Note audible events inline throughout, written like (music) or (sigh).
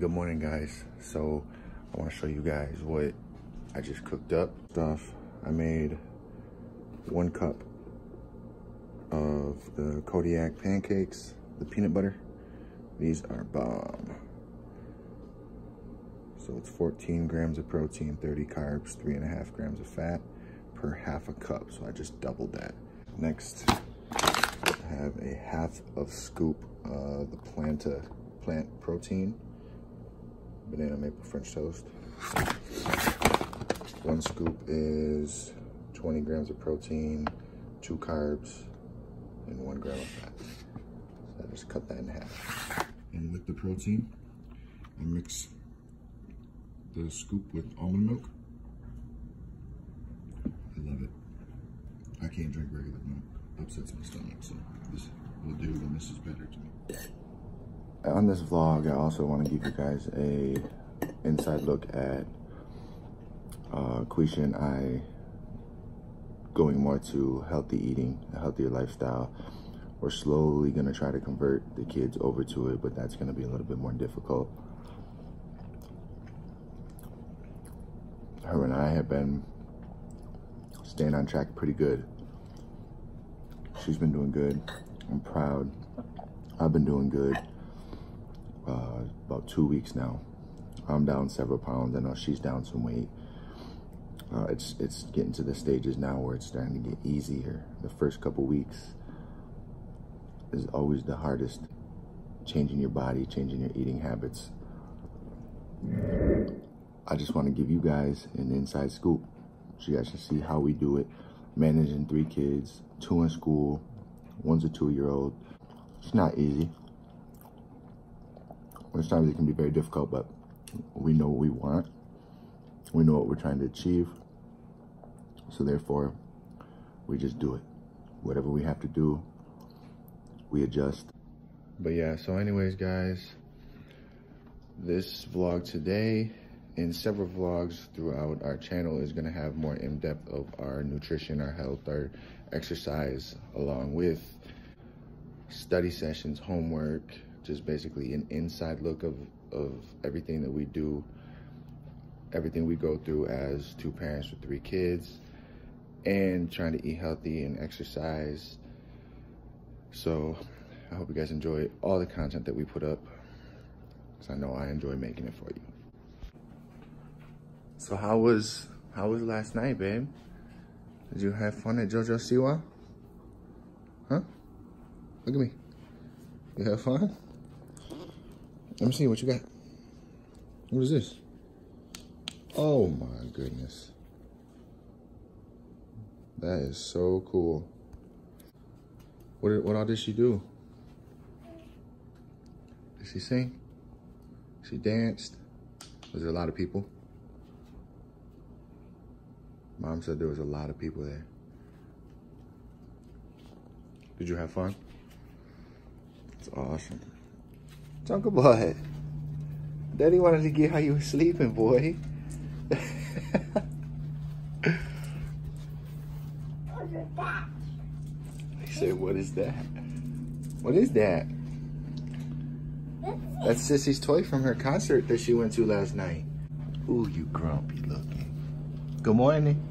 Good morning guys. So I want to show you guys what I just cooked up. Stuff I made one cup of the Kodiak pancakes, the peanut butter. These are bomb. So it's 14 grams of protein, 30 carbs, three and a half grams of fat per half a cup. So I just doubled that. Next, I have a half of scoop of the Planta plant protein, banana maple French toast. One scoop is 20 grams of protein, two carbs, and one gram of fat. So I just cut that in half. And with the protein, I mix the scoop with almond milk. I love it. I can't drink regular milk. Upsets my stomach, so this will do, and this is better to me. On this vlog, I also want to give you guys a inside look at uh, Quisha and I going more to healthy eating, a healthier lifestyle. We're slowly gonna try to convert the kids over to it, but that's gonna be a little bit more difficult. Her and I have been staying on track pretty good. She's been doing good. I'm proud. I've been doing good. Uh, about two weeks now. I'm down several pounds. I know she's down some weight. Uh, it's it's getting to the stages now where it's starting to get easier. The first couple weeks is always the hardest. Changing your body, changing your eating habits. I just want to give you guys an inside scoop so you guys can see how we do it. Managing three kids, two in school, one's a two-year-old. It's not easy. Sometimes it can be very difficult, but we know what we want. We know what we're trying to achieve. So therefore, we just do it. Whatever we have to do, we adjust. But yeah, so anyways, guys, this vlog today and several vlogs throughout our channel is gonna have more in-depth of our nutrition, our health, our exercise, along with study sessions, homework, just basically an inside look of, of everything that we do, everything we go through as two parents with three kids, and trying to eat healthy and exercise. So I hope you guys enjoy all the content that we put up, because I know I enjoy making it for you. So how was how was last night, babe? Did you have fun at JoJo Siwa? Huh? Look at me. You have fun? Let me see what you got. What is this? Oh my goodness. That is so cool. What what all did she do? Did she sing? She danced? Was there a lot of people? Mom said there was a lot of people there. Did you have fun? It's awesome. Jungle boy. Daddy wanted to get how you were sleeping, boy. he said, what is that? What is that? That's Sissy's toy from her concert that she went to last night. Ooh, you grumpy looking. Good morning.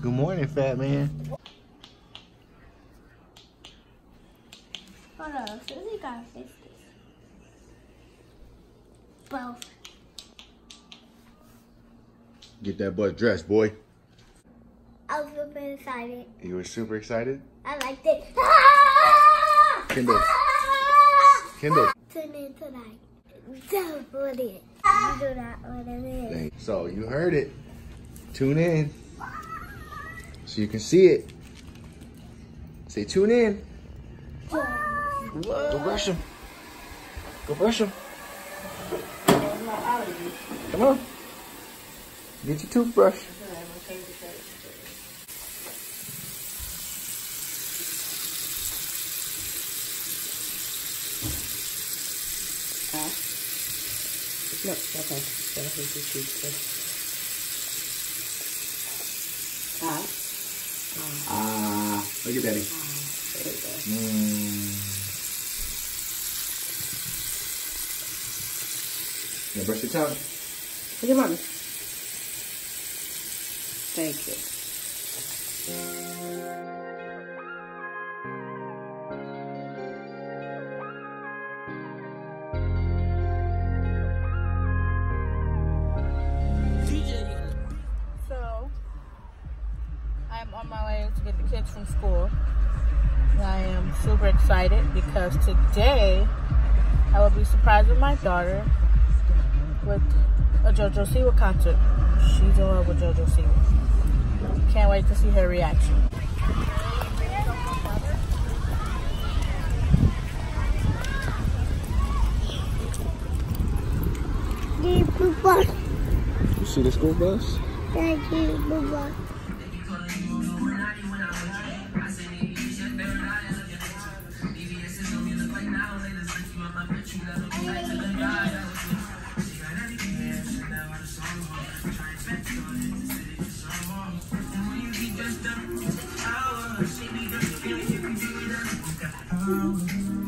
Good morning, fat man. 50. Both. Get that butt dressed, boy. I was super excited. You were super excited? I liked it. Ah! (laughs) Kendall. Ah! Kendall. Tune in tonight. Don't put it. You do not want. Dang. So you heard it. Tune in so you can see it. Say tune in. Go brush him. Go brush him. Come on. Get your toothbrush. No, okay. That'll hold your toothbrush. Ah. Ah, look at daddy. There we go. Mm. Brush your tongue. Look at mommy. Thank you. So, I'm on my way to get the kids from school. I am super excited because today I will be surprising my daughter with a JoJo Siwa concert. She's in love with JoJo Siwa. Can't wait to see her reaction. Di bubak, You see the school bus? di bubak. My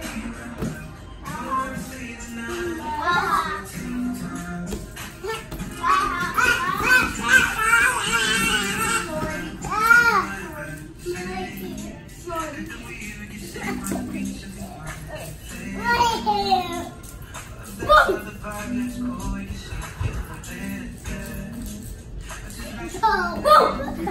不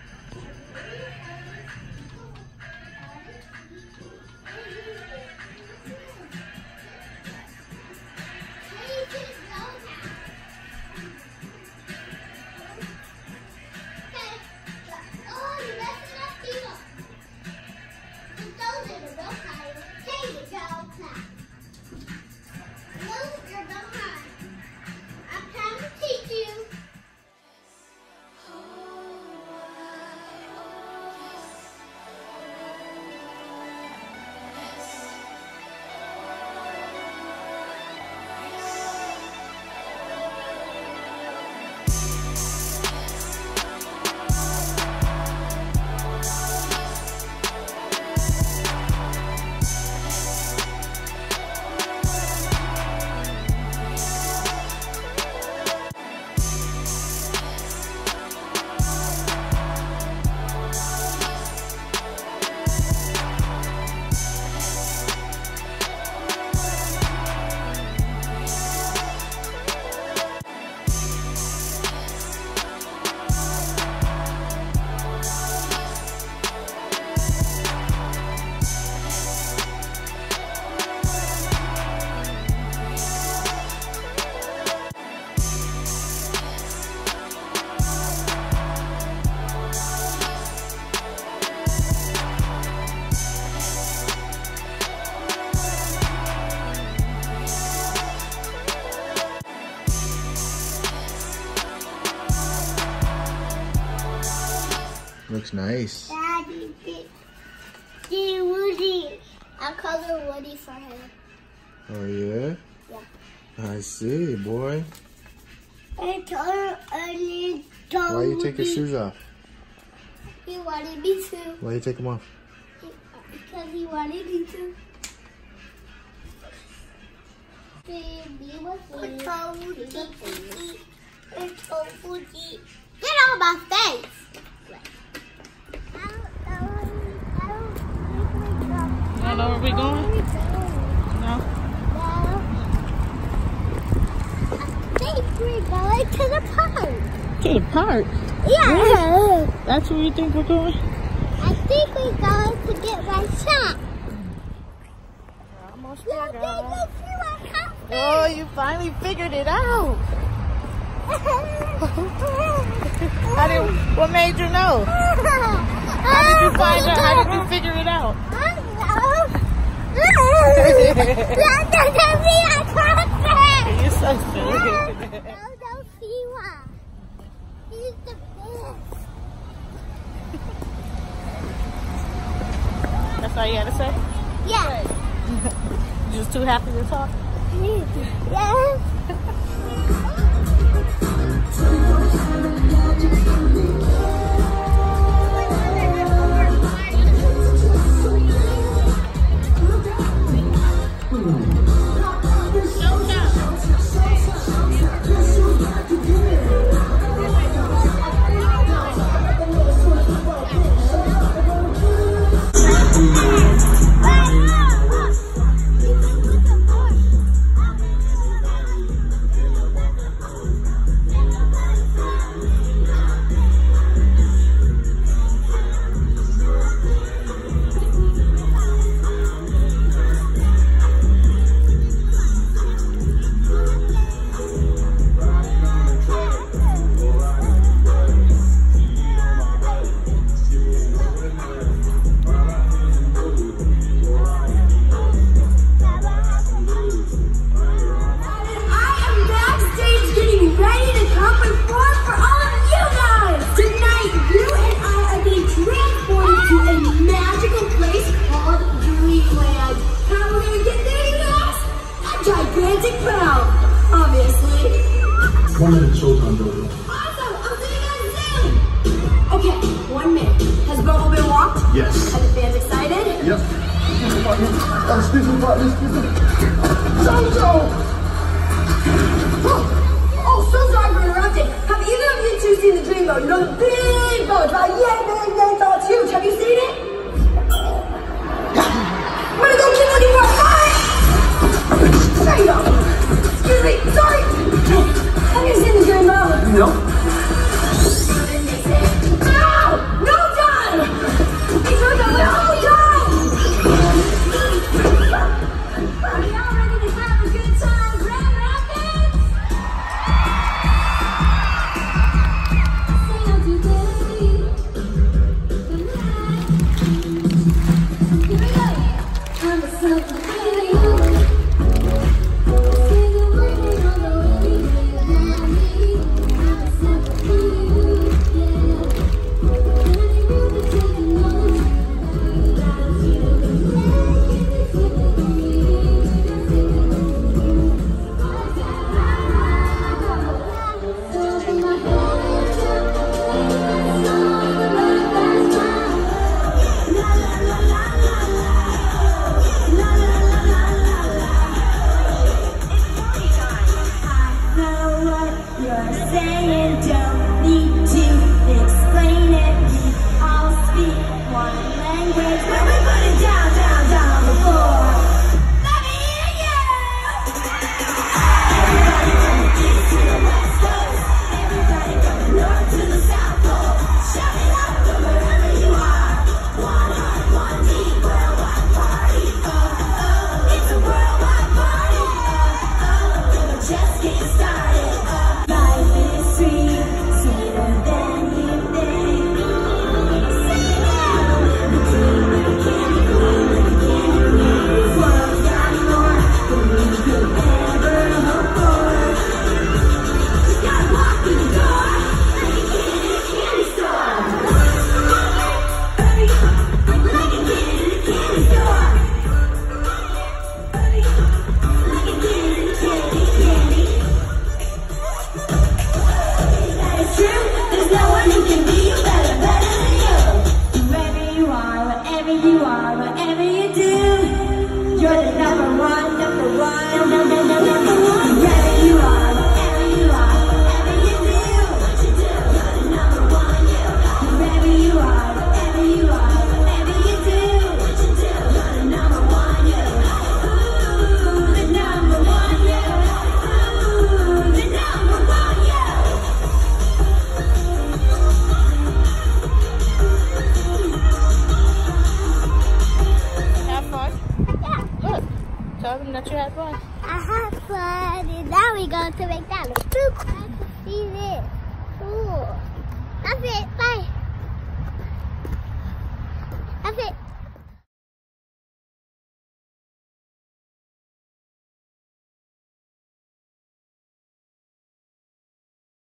Looks nice. Dad, Woody, Woody. I call her Woody for him. Oh yeah. Yeah. I see, boy. I told her I need Why you take your shoes off? He wanted me to. Why you take them off? Because he wanted me to. Baby, what's it? Get on my face! You don't know where we going? No. I think we're going to the park. To the park. Yeah. That's where you think we're going? I think we're going to get my shot. Almost You think we see what happens? Oh, you finally figured it out. (laughs) How did, what made you know? How did you find out? How did you figure it out? (laughs) (laughs) You're so silly. (laughs) That's all you had to say? Yeah. (laughs) You just too happy to talk? Yeah. about this. Jojo! Oh, so sorry for interrupting. Have either of you two seen the dreamboat? You know, the big boat about yay 감사합니다.